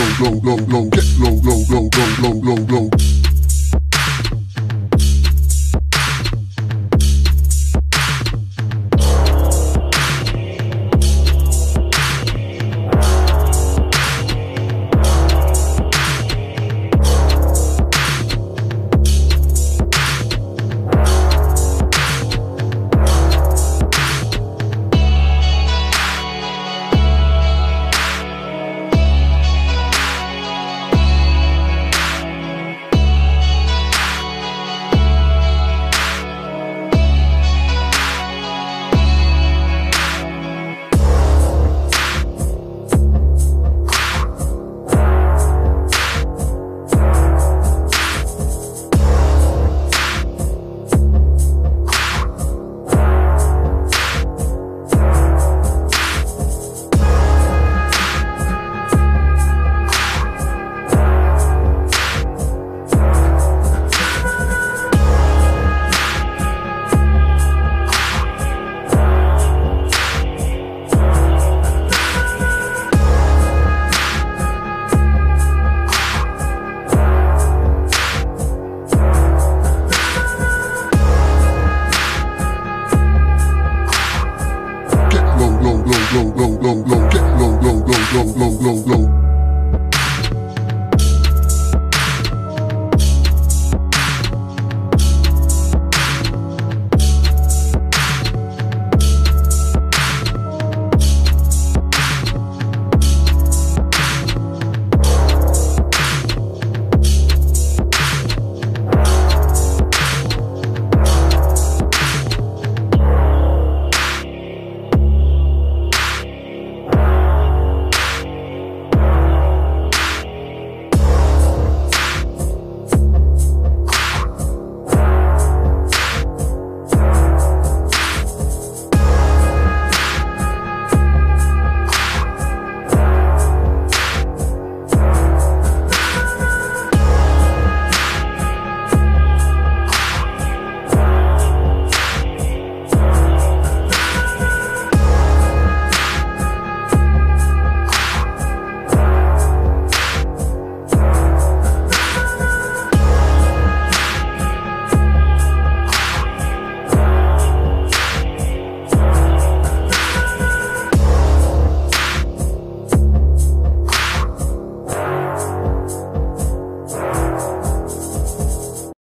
low, low, low, low, low, get low, low, low, low, low, low, low. get low, low, low, low, low, low, low.